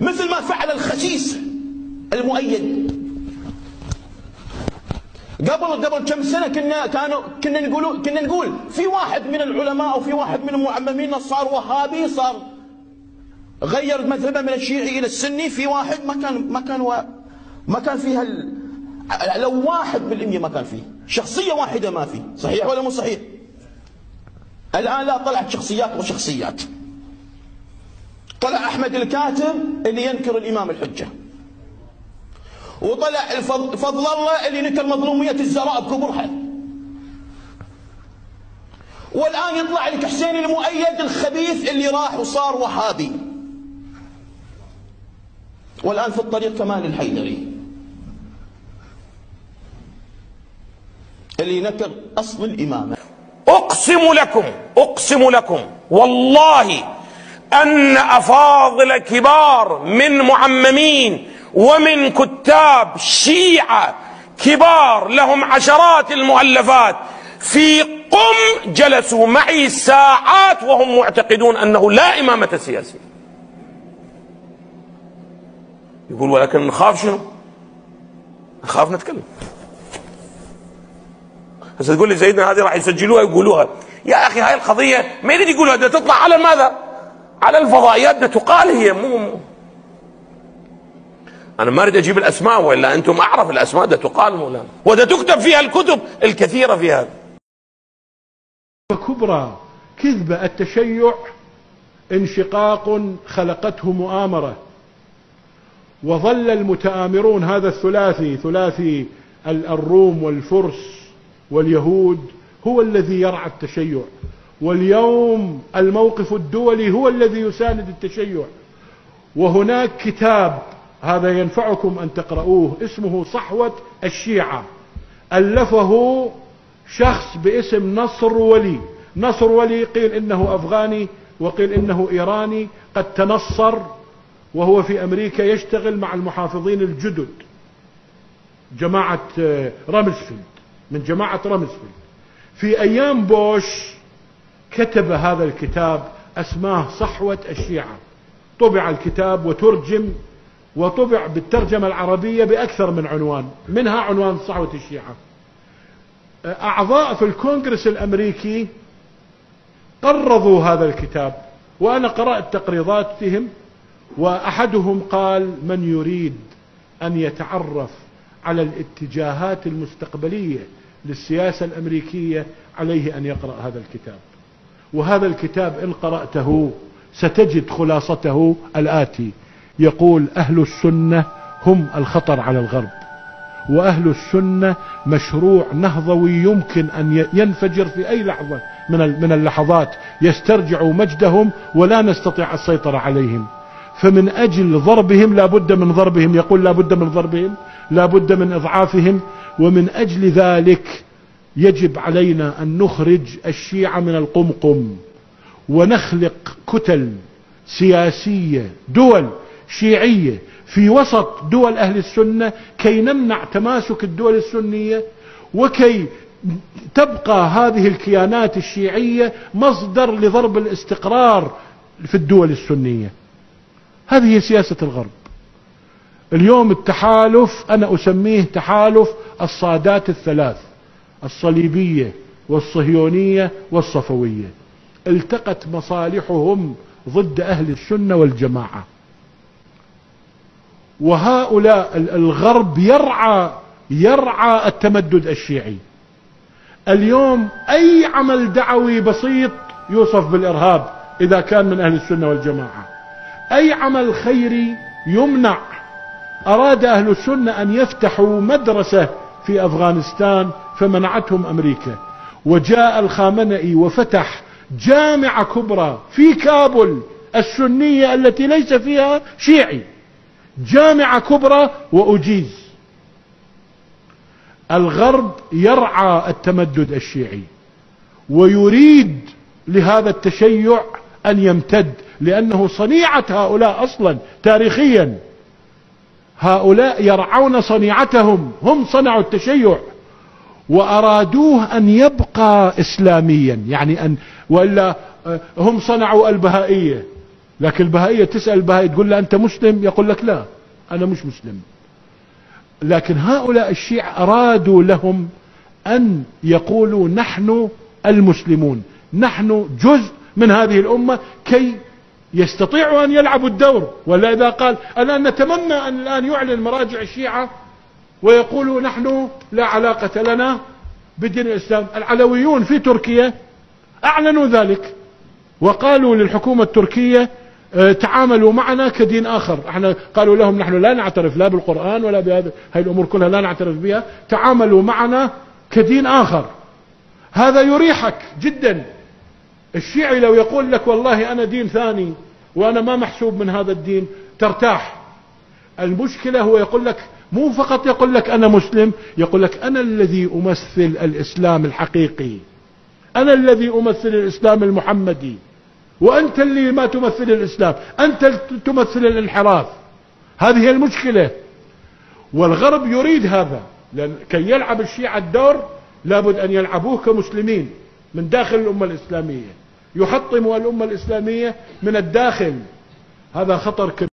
مثل ما فعل الخسيس المؤيد. قبل قبل كم سنة كنا كانوا كنا نقول كنا نقول في واحد من العلماء أو في واحد من المعممين صار وهابي صار غير مذهبه من الشيعي إلى السني في واحد ما كان ما كان و... ما كان فيها ال... لو واحد بالمية ما كان فيه. شخصية واحدة ما فيه. صحيح ولا مو صحيح؟ الآن لا طلعت شخصيات وشخصيات. طلع أحمد الكاتب اللي ينكر الإمام الحجة. وطلع فضل الله اللي نكر مظلومية الزراء بكبرها والآن يطلع لك حسين المؤيد الخبيث اللي راح وصار وهابي. والآن في الطريق كمال الحيدري. اللي نكر أصل الإمامة. أقسم لكم أقسم لكم والله أن أفاضل كبار من معممين ومن كتاب شيعة كبار لهم عشرات المؤلفات في قم جلسوا معي ساعات وهم معتقدون أنه لا إمامة سياسية. يقول ولكن نخاف شنو؟ نخاف نتكلم. هسه تقول لي سيدنا هذه راح يسجلوها ويقولوها. يا أخي هاي القضية ما يريد يقولها تطلع على ماذا؟ على الفضائيات ده تقال هي مو, أنا ما أريد أجيب الأسماء وإلا أنتم أعرف الأسماء ده تقال مولانا. وده تكتب فيها الكتب الكثيرة في هذا. كبرى كذبة التشيع انشقاق خلقته مؤامرة. وظل المتآمرون هذا الثلاثي ثلاثي الروم والفرس واليهود هو الذي يرعى التشيع. واليوم الموقف الدولي هو الذي يساند التشيع. وهناك كتاب هذا ينفعكم أن تقرؤوه اسمه صحوة الشيعة. ألفه شخص باسم نصر ولي. نصر ولي قيل إنه أفغاني وقيل إنه إيراني قد تنصر وهو في أمريكا يشتغل مع المحافظين الجدد. جماعة رامسفيلد من جماعة رامسفيلد في أيام بوش كتب هذا الكتاب أسماه صحوة الشيعة. طبع الكتاب وترجم وطبع بالترجمة العربية بأكثر من عنوان منها عنوان صحوة الشيعة. أعضاء في الكونغرس الأمريكي قرضوا هذا الكتاب وأنا قرأت تقريضاتهم وأحدهم قال من يريد أن يتعرف على الاتجاهات المستقبلية للسياسة الأمريكية عليه أن يقرأ هذا الكتاب. وهذا الكتاب إن قرأته ستجد خلاصته الآتي. يقول أهل السنة هم الخطر على الغرب وأهل السنة مشروع نهضوي يمكن أن ينفجر في أي لحظة من اللحظات. يسترجعوا مجدهم ولا نستطيع السيطرة عليهم. فمن أجل ضربهم لا بد من ضربهم. يقول لا بد من ضربهم لا بد من إضعافهم. ومن أجل ذلك يجب علينا أن نخرج الشيعة من القمقم ونخلق كتل سياسية دول شيعية في وسط دول أهل السنة كي نمنع تماسك الدول السنية وكي تبقى هذه الكيانات الشيعية مصدر لضرب الاستقرار في الدول السنية. هذه هي سياسة الغرب. اليوم التحالف أنا أسميه تحالف الصادات الثلاث. الصليبية والصهيونية والصفوية. التقت مصالحهم ضد أهل السنة والجماعة. وهؤلاء الغرب يرعى يرعى التمدد الشيعي. اليوم أي عمل دعوي بسيط يوصف بالإرهاب إذا كان من أهل السنة والجماعة. أي عمل خيري يمنع. أراد أهل السنة أن يفتحوا مدرسة في أفغانستان فمنعتهم أمريكا. وجاء الخامنئي وفتح جامعة كبرى في كابل السنية التي ليس فيها شيعي. جامعة كبرى وأجيز. الغرب يرعى التمدد الشيعي ويريد لهذا التشيع أن يمتد لأنه صنيعة هؤلاء أصلا تاريخيا. هؤلاء يرعون صنيعتهم هم صنعوا التشيع. وأرادوه أن يبقى إسلاميا يعني أن وإلا هم صنعوا البهائية. لكن البهائية تسأل البهائي تقول له أنت مسلم؟ يقول لك لا أنا مش مسلم. لكن هؤلاء الشيعة أرادوا لهم أن يقولوا نحن المسلمون نحن جزء من هذه الأمة كي يستطيعوا أن يلعبوا الدور. ولا إذا قال أنا نتمنى أن الآن يعلن مراجع الشيعة ويقولوا نحن لا علاقة لنا بدين الإسلام. العلويون في تركيا أعلنوا ذلك وقالوا للحكومة التركية آه، تعاملوا معنا كدين آخر. إحنا قالوا لهم نحن لا نعترف لا بالقرآن ولا بهذه الأمور كلها لا نعترف بها. تعاملوا معنا كدين آخر. هذا يريحك جدا. الشيعي لو يقول لك والله أنا دين ثاني وأنا ما محسوب من هذا الدين ترتاح. المشكلة هو يقول لك مو فقط يقول لك أنا مسلم يقول لك أنا الذي أمثل الإسلام الحقيقي. أنا الذي أمثل الإسلام المحمدي. وأنت اللي ما تمثل الإسلام أنت تمثل الانحراف. هذه المشكلة. والغرب يريد هذا لأن كي يلعب الشيعة الدور لابد أن يلعبوه كمسلمين من داخل الأمة الإسلامية. يحطموا الأمة الإسلامية من الداخل. هذا خطر كبير.